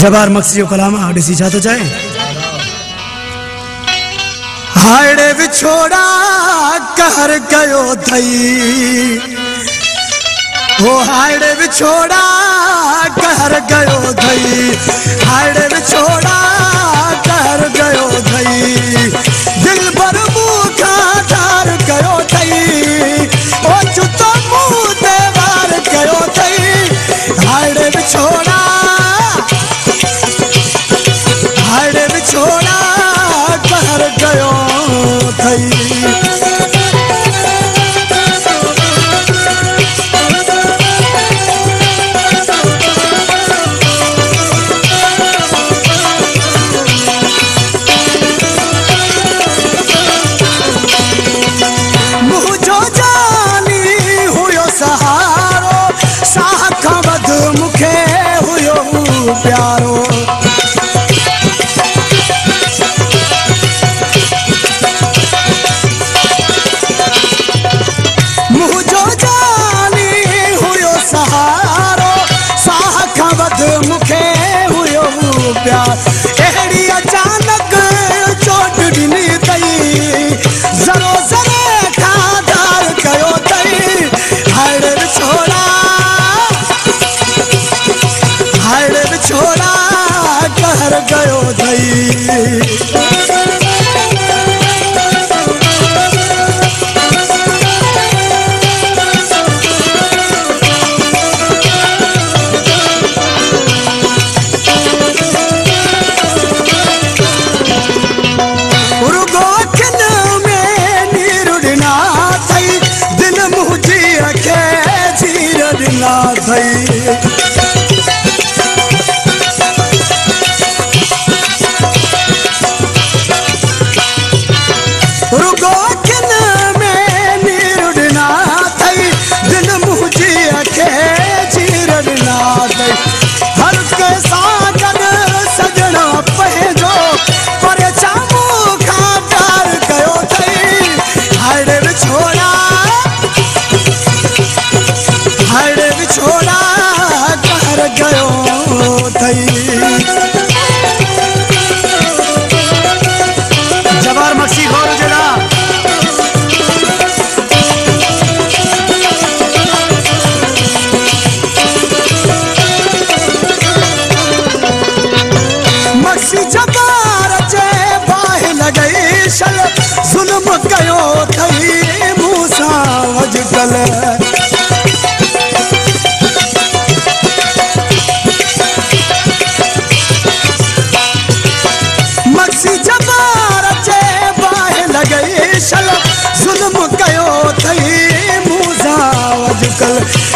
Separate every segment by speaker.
Speaker 1: जबार मक्सियो कलामा डिसी छा तो चाहे हाड़े विछोड़ा कर गयो दई ओ हाड़े विछोड़ा कर गयो दई हाड़े विछोड़ा प्यारो। मुझो साह खां वध मूंखे प्यार। 他。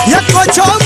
Speaker 1: 一个冲